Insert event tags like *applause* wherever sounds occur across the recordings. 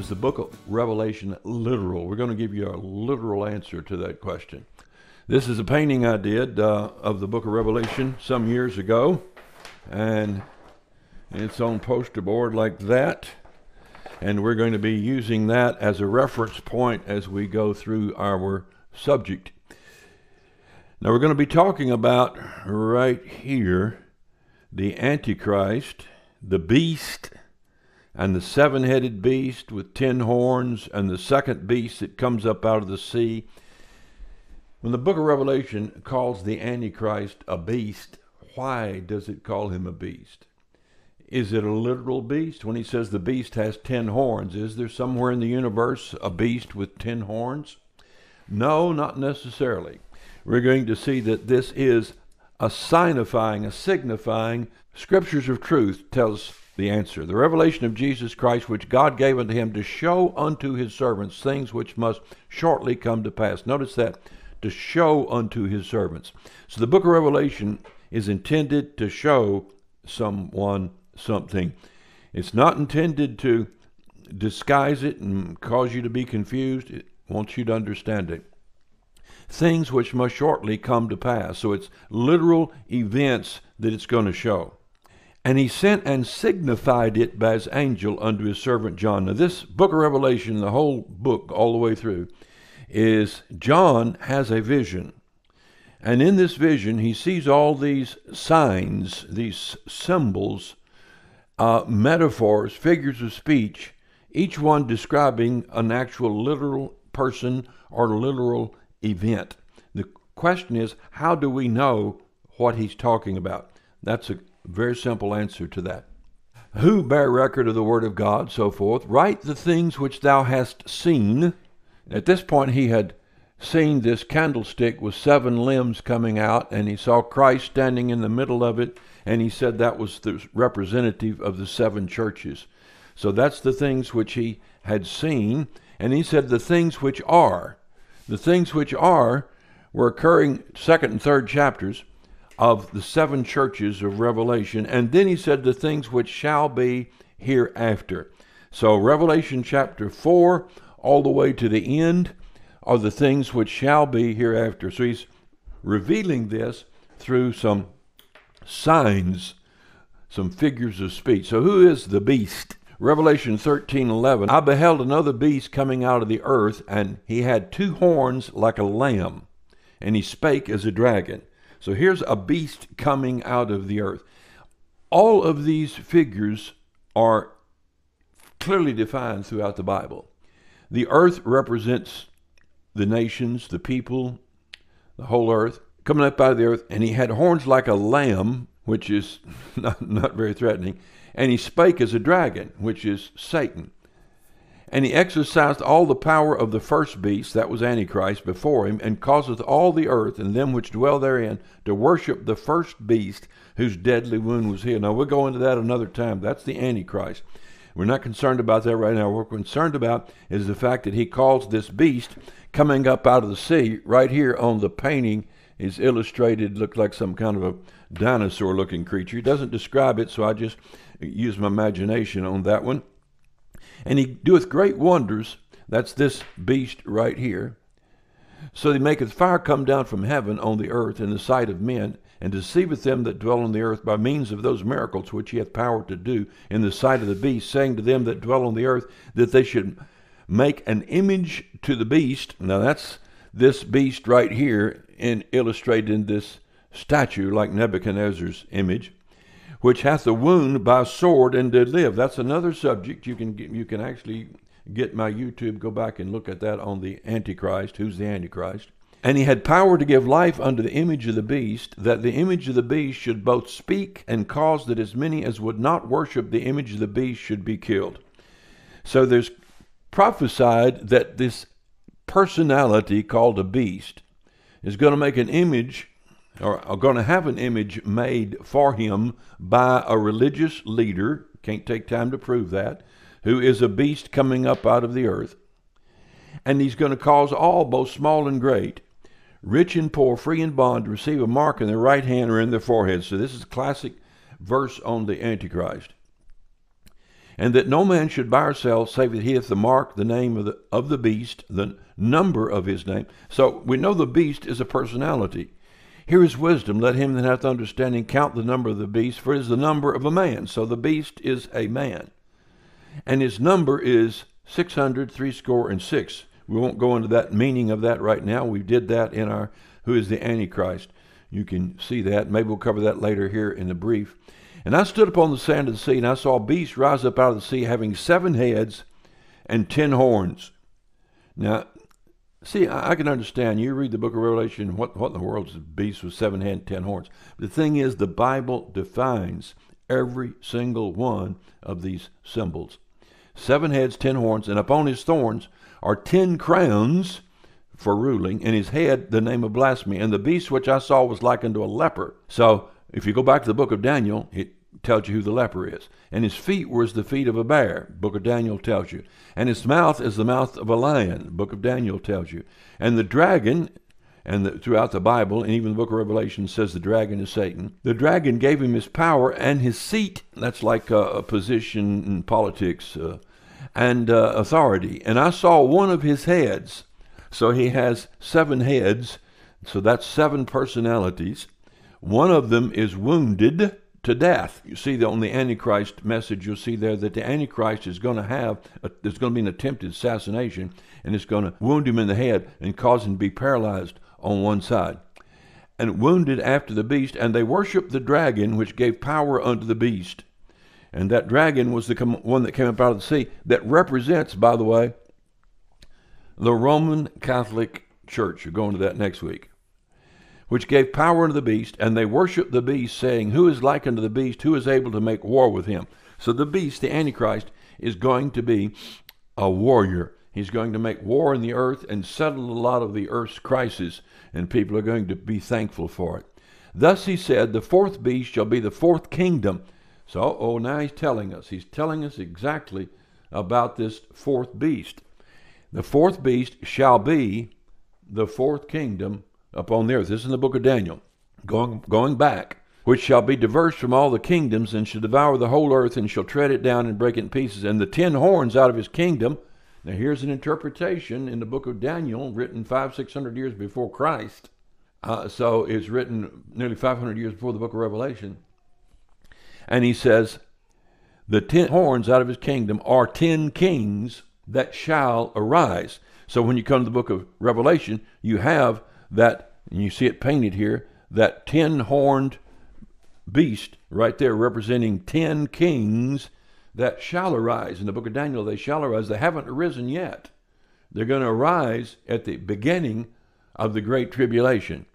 Is the book of Revelation literal? We're going to give you a literal answer to that question. This is a painting I did uh, of the book of Revelation some years ago, and it's on poster board like that. And we're going to be using that as a reference point as we go through our subject. Now, we're going to be talking about right here the Antichrist, the beast, and the seven headed beast with ten horns, and the second beast that comes up out of the sea. When the book of Revelation calls the Antichrist a beast, why does it call him a beast? Is it a literal beast? When he says the beast has ten horns, is there somewhere in the universe a beast with ten horns? No, not necessarily. We're going to see that this is a signifying, a signifying. Scriptures of truth tells the answer. The revelation of Jesus Christ, which God gave unto him to show unto his servants things which must shortly come to pass. Notice that to show unto his servants. So the book of Revelation is intended to show someone something. It's not intended to disguise it and cause you to be confused. It wants you to understand it. Things which must shortly come to pass. So it's literal events that it's going to show. And he sent and signified it by his angel unto his servant John. Now, this book of Revelation, the whole book, all the way through, is John has a vision. And in this vision, he sees all these signs, these symbols, uh, metaphors, figures of speech, each one describing an actual literal person or literal event. The question is, how do we know what he's talking about? That's a very simple answer to that. Who bear record of the word of God, so forth. Write the things which thou hast seen. At this point, he had seen this candlestick with seven limbs coming out, and he saw Christ standing in the middle of it, and he said that was the representative of the seven churches. So that's the things which he had seen, and he said the things which are. The things which are were occurring second and third chapters of the seven churches of Revelation. And then he said the things which shall be hereafter. So, Revelation chapter 4, all the way to the end, are the things which shall be hereafter. So, he's revealing this through some signs, some figures of speech. So, who is the beast? Revelation 13:11 I beheld another beast coming out of the earth and he had two horns like a lamb and he spake as a dragon so here's a beast coming out of the earth. All of these figures are clearly defined throughout the Bible. The earth represents the nations, the people, the whole earth, coming up out of the earth, and he had horns like a lamb, which is *laughs* not, not very threatening, and he spake as a dragon, which is Satan. And he exercised all the power of the first beast, that was Antichrist, before him, and causeth all the earth and them which dwell therein to worship the first beast whose deadly wound was healed. Now, we'll go into that another time. That's the Antichrist. We're not concerned about that right now. What we're concerned about is the fact that he calls this beast coming up out of the sea. Right here on the painting is illustrated, looked like some kind of a dinosaur looking creature. He doesn't describe it, so I just use my imagination on that one. And he doeth great wonders. That's this beast right here. So he maketh fire come down from heaven on the earth in the sight of men, and deceiveth them that dwell on the earth by means of those miracles which he hath power to do in the sight of the beast, saying to them that dwell on the earth that they should make an image to the beast. Now that's this beast right here, in illustrated in this statue, like Nebuchadnezzar's image which hath a wound by sword and did live. That's another subject. You can get, you can actually get my YouTube, go back and look at that on the Antichrist. Who's the Antichrist? And he had power to give life unto the image of the beast, that the image of the beast should both speak and cause that as many as would not worship the image of the beast should be killed. So there's prophesied that this personality called a beast is going to make an image or are going to have an image made for him by a religious leader, can't take time to prove that, who is a beast coming up out of the earth. And he's going to cause all, both small and great, rich and poor, free and bond, to receive a mark in their right hand or in their forehead. So this is a classic verse on the Antichrist. and that no man should buy or sell save that he hath the mark, the name of the, of the beast, the number of his name. So we know the beast is a personality. Here is wisdom. Let him that hath understanding count the number of the beast, for it is the number of a man. So the beast is a man. And his number is six hundred three score and six. We won't go into that meaning of that right now. We did that in our Who is the Antichrist. You can see that. Maybe we'll cover that later here in the brief. And I stood upon the sand of the sea, and I saw a beast rise up out of the sea, having seven heads and ten horns. Now, see, I, I can understand. You read the book of Revelation, what, what in the world is a beast with seven heads ten horns? The thing is, the Bible defines every single one of these symbols. Seven heads, ten horns, and upon his thorns are ten crowns for ruling, and his head the name of blasphemy. And the beast which I saw was like unto a leper. So if you go back to the book of Daniel, it tells you who the leper is. And his feet were as the feet of a bear. Book of Daniel tells you. And his mouth is the mouth of a lion. Book of Daniel tells you. And the dragon, and the, throughout the Bible, and even the book of Revelation says the dragon is Satan. The dragon gave him his power and his seat. That's like a, a position in politics. Uh, and uh, authority. And I saw one of his heads. So he has seven heads. So that's seven personalities. One of them is wounded to death. You see, the Antichrist message, you'll see there that the Antichrist is going to have, a, there's going to be an attempted assassination, and it's going to wound him in the head and cause him to be paralyzed on one side. And wounded after the beast, and they worshiped the dragon which gave power unto the beast. And that dragon was the one that came up out of the sea that represents, by the way, the Roman Catholic Church. You're going to that next week. Which gave power unto the beast, and they worshiped the beast, saying, Who is like unto the beast? Who is able to make war with him? So the beast, the Antichrist, is going to be a warrior. He's going to make war in the earth and settle a lot of the earth's crises, and people are going to be thankful for it. Thus he said, The fourth beast shall be the fourth kingdom so, oh, now he's telling us. He's telling us exactly about this fourth beast. The fourth beast shall be the fourth kingdom upon the earth. This is in the book of Daniel. Going, going back, which shall be diverse from all the kingdoms, and shall devour the whole earth, and shall tread it down and break it in pieces. And the ten horns out of his kingdom. Now, here's an interpretation in the book of Daniel, written five, six hundred years before Christ. Uh, so it's written nearly 500 years before the book of Revelation. And he says, The ten horns out of his kingdom are ten kings that shall arise. So when you come to the book of Revelation, you have that, and you see it painted here, that ten horned beast right there representing ten kings that shall arise. In the book of Daniel, they shall arise. They haven't arisen yet. They're going to arise at the beginning of the Great Tribulation.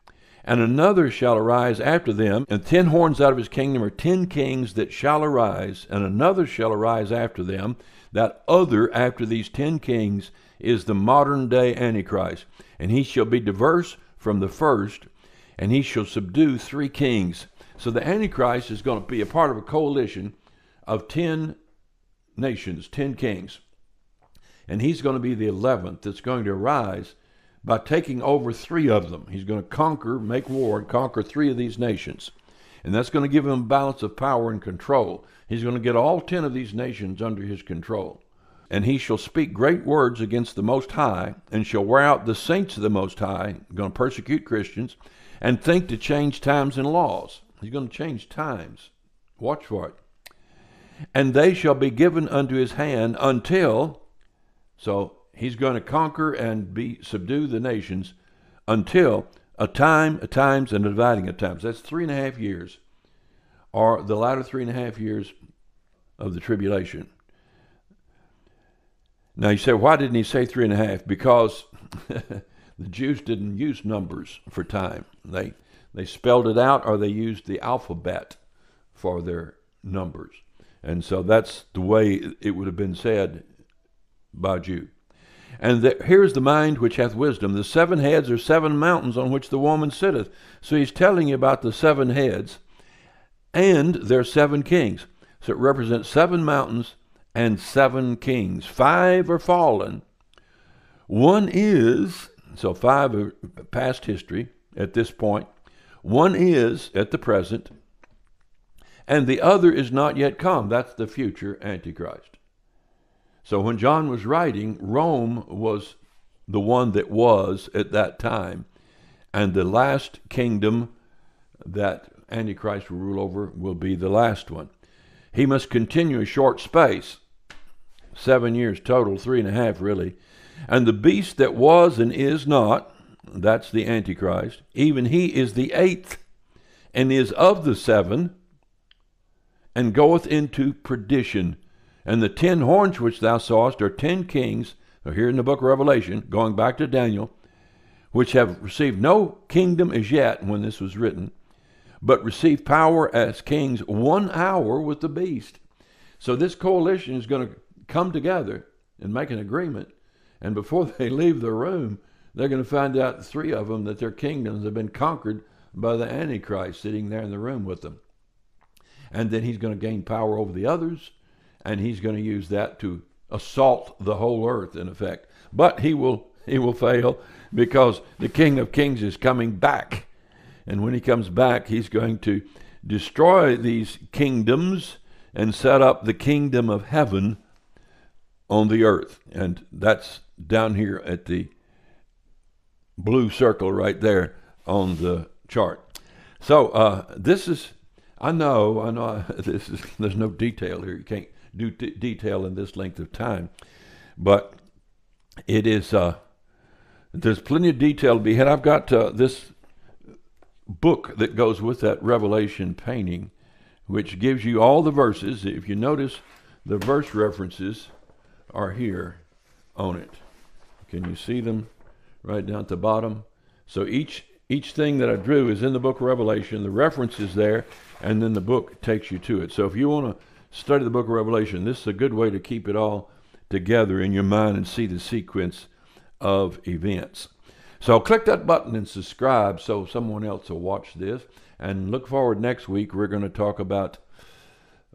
And another shall arise after them, and ten horns out of his kingdom are ten kings that shall arise, and another shall arise after them. That other after these ten kings is the modern day Antichrist, and he shall be diverse from the first, and he shall subdue three kings. So the Antichrist is going to be a part of a coalition of ten nations, ten kings. And he's going to be the eleventh that's going to arise by taking over three of them. He's going to conquer, make war, and conquer three of these nations. And that's going to give him a balance of power and control. He's going to get all ten of these nations under his control. And he shall speak great words against the Most High, and shall wear out the saints of the Most High, going to persecute Christians, and think to change times and laws. He's going to change times. Watch for it. And they shall be given unto his hand until, so he's going to conquer and be subdue the nations until a time, a times, and a dividing of times. That's three and a half years, or the latter three and a half years of the tribulation. Now you say, why didn't he say three and a half? Because *laughs* the Jews didn't use numbers for time. They they spelled it out, or they used the alphabet for their numbers, and so that's the way it would have been said by Jew. And the, here's the mind which hath wisdom. The seven heads are seven mountains on which the woman sitteth. So he's telling you about the seven heads and their seven kings. So it represents seven mountains and seven kings. Five are fallen. One is, so five are past history at this point. One is at the present, and the other is not yet come. That's the future Antichrist. So when John was writing, Rome was the one that was at that time. And the last kingdom that Antichrist will rule over will be the last one. He must continue a short space, seven years total, three and a half really. And the beast that was and is not, that's the Antichrist, even he is the eighth, and is of the seven, and goeth into perdition. And the ten horns which thou sawest are ten kings, here in the book of Revelation, going back to Daniel, which have received no kingdom as yet when this was written, but receive power as kings one hour with the beast. So this coalition is going to come together and make an agreement. And before *laughs* they leave the room, they're going to find out, three of them, that their kingdoms have been conquered by the Antichrist sitting there in the room with them. And then he's going to gain power over the others, and he's going to use that to assault the whole earth, in effect. But he will he will fail because the King of Kings is coming back. And when he comes back, he's going to destroy these kingdoms and set up the kingdom of heaven on the earth. And that's down here at the blue circle right there on the chart. So uh, this is, I know, I know *laughs* this is, there's no detail here. You can't do d- detail in this length of time. But it is, uh, there's plenty of detail to be had. I've got uh, this book that goes with that Revelation painting, which gives you all the verses. If you notice, the verse references are here on it. Can you see them right down at the bottom? So each each thing that I drew is in the book of Revelation. The reference is there, and then the book takes you to it. So if you want to study the book of Revelation, this is a good way to keep it all together in your mind and see the sequence of events. So click that button and subscribe so someone else will watch this. And look forward next week. We're going to talk about,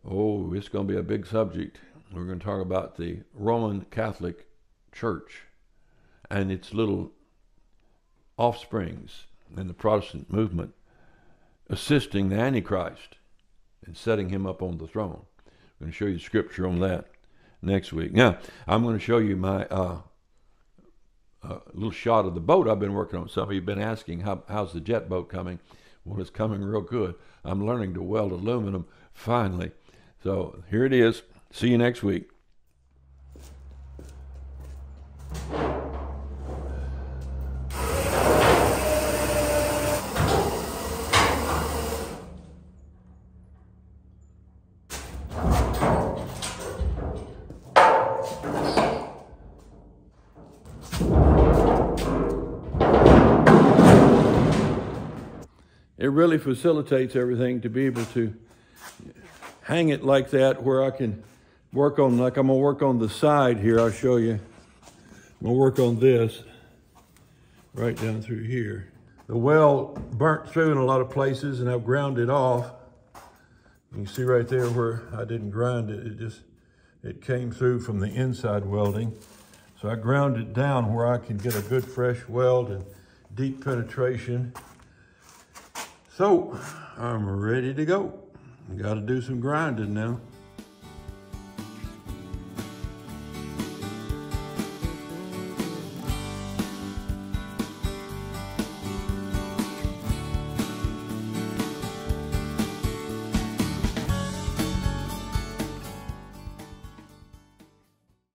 oh, it's going to be a big subject. We're going to talk about the Roman Catholic Church and its little offsprings in the Protestant movement assisting the Antichrist and setting him up on the throne. I'm going to show you scripture on that next week. Now, I'm going to show you my uh, uh, little shot of the boat I've been working on. Some of you have been asking, How, how's the jet boat coming? Well, it's coming real good. I'm learning to weld aluminum finally. So here it is. See you next week. it really facilitates everything to be able to hang it like that where I can work on, like I'm gonna work on the side here, I'll show you. I'm gonna work on this right down through here. The well burnt through in a lot of places and I've ground it off. You can see right there where I didn't grind it, it just, it came through from the inside welding. So I ground it down where I can get a good fresh weld and deep penetration. So I'm ready to go. Got to do some grinding now.